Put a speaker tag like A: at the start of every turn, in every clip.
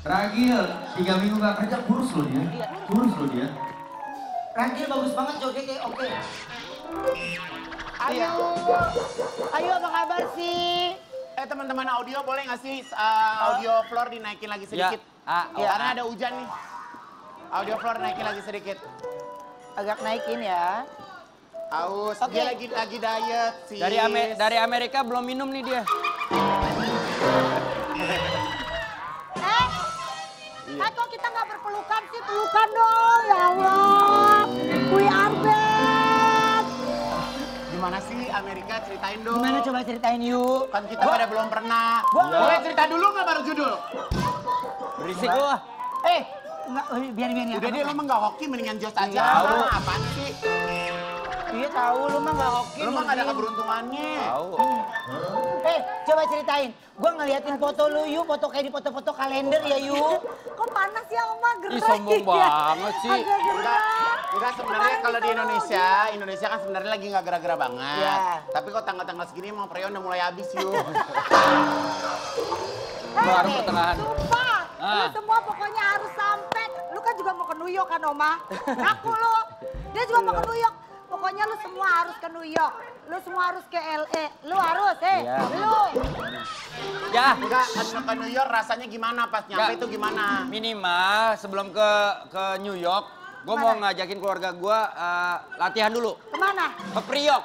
A: Ragil, tiga minggu gak kerja kurus loh dia. Kurus loh dia.
B: Ragil bagus banget jogetnya, oke.
C: Ayo, ayo apa kabar sih?
D: Eh teman-teman audio boleh nggak sih uh, audio floor dinaikin lagi sedikit?
E: Ah,
D: Ya, karena ada hujan nih. Audio floor naikin lagi sedikit.
C: Agak naikin ya.
D: Aus,
C: Oke.
D: dia lagi lagi diet sih.
E: Dari Ame- dari Amerika belum minum nih dia.
C: Pelukan dong, ya Allah. We are back.
D: Gimana sih Amerika ceritain dong.
C: Gimana coba ceritain yuk?
D: Kan kita pada belum pernah.
C: Gua-
D: Boleh cerita dulu nggak baru judul?
E: Berisik lu.
C: Eh, nggak, eh, biar biar ya.
D: Udah dia lo mah nggak hoki mendingan Jos aja.
C: Tahu.
D: Ah, Apaan sih?
C: Iya tahu lu mah nggak oke.
D: Lo mah nggak ada keberuntungannya.
E: Tahu.
C: Eh, coba ceritain. Gua ngeliatin foto lu yuk, foto kayak di foto-foto kalender ya yuk.
F: Panas ya Oma gerak
E: Ih, sombong banget sih.
F: Agak
D: Enggak,
F: gerak.
D: enggak sebenarnya
F: Kemarin
D: kalau di Indonesia, Indonesia kan sebenarnya lagi nggak gerak-gerak banget.
C: Iya.
D: Tapi kok tanggal-tanggal segini emang periode udah mulai habis yuk.
E: Baru
F: Eh,
E: pertengahan.
F: Sumpah, lu
E: Ah.
F: semua pokoknya harus sampai. Lu kan juga mau ke New York kan Oma? Aku lu. Dia juga mau ke New York. Pokoknya lu semua harus ke New York. Lu semua harus ke LA. Lu harus, eh.
E: Iya.
F: Lu.
E: Ya,
D: Enggak, ke ke New York rasanya gimana pas nyampe itu gimana?
E: minimal sebelum ke ke New York, gue mau ngajakin keluarga gue uh, latihan dulu
F: Ke mana?
E: ke Priok.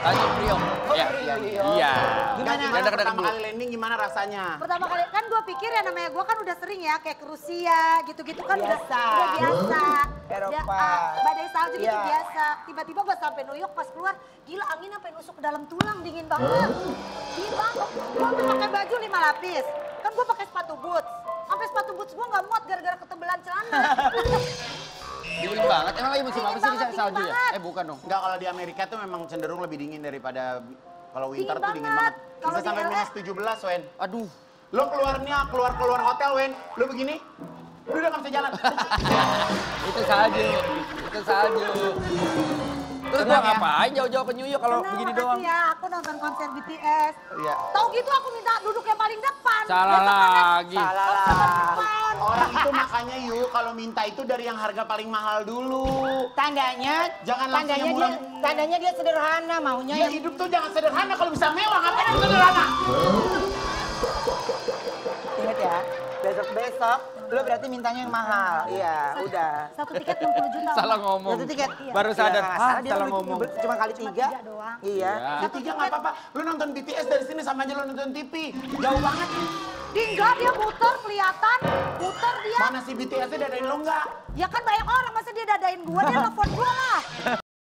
E: Latihan Priok. Ya. Iya.
D: Enggak,
C: Gimana?
D: gimana
E: Deg-deg
D: pertama
E: dulu.
D: kali landing gimana rasanya?
F: Pertama kali kan gue pikir ya namanya gue kan udah sering ya kayak ke Rusia gitu-gitu kan udah-
C: Biasa.
F: udah biasa.
C: Eropa.
F: Ya, ah, badai salju gitu
C: Iya.
F: biasa. Tiba-tiba gue sampai New York pas keluar, gila angin sampai nusuk ke dalam tulang dingin banget. Dingin banget. Gue pakai baju lima lapis. Kan gue pakai sepatu boots. Sampai sepatu boots gue nggak muat gara-gara ketebelan celana.
E: Emang lagi musim apa sih di
F: Dingin
E: salju ya? Eh bukan dong.
D: Enggak, kalau di Amerika tuh memang cenderung lebih dingin daripada kalau winter
F: Dingin
D: tuh dingin
F: banget.
D: banget. Bisa sampai minus 17, Wen.
E: Aduh.
D: Lo keluarnya keluar-keluar hotel, Wen. Lo begini, lo udah nggak bisa jalan.
E: Itu salju. Itu salju. Terus gua ngapain jauh-jauh ke New York kalau begini doang?
F: ya, aku nonton konser BTS.
D: Iya.
F: Tahu gitu aku minta duduk yang paling depan.
E: Salah lagi.
C: Salah.
D: Orang itu makanya yuk kalau minta itu dari yang harga paling mahal dulu.
C: Tandanya,
D: Jangan langsung
C: tandanya
D: yang
C: dia,
D: murah.
C: tandanya dia sederhana, maunya
D: Ya
C: yang
D: hidup tuh jangan sederhana kalau bisa mewah, ngapain yang sederhana?
C: inget ya. Besok-besok lu berarti mintanya yang mahal. Iya, udah.
F: Satu tiket 60 juta.
E: Salah ngomong.
C: Satu tiket.
E: Baru
C: Iya,
E: sadar.
C: nggak
E: Ah,
C: salah, dia
E: ngomong.
C: Cuma kali
F: Cuma
C: tiga.
F: tiga doang.
C: Iya.
E: Ya.
D: Ya tiga nggak apa-apa. Lu nonton BTS dari sini sama aja lu nonton TV. Jauh banget.
F: Di enggak dia muter kelihatan, muter dia.
D: Mana si BTS-nya dadain lo nggak?
F: Ya kan banyak orang masa dia dadain gua, dia telepon gua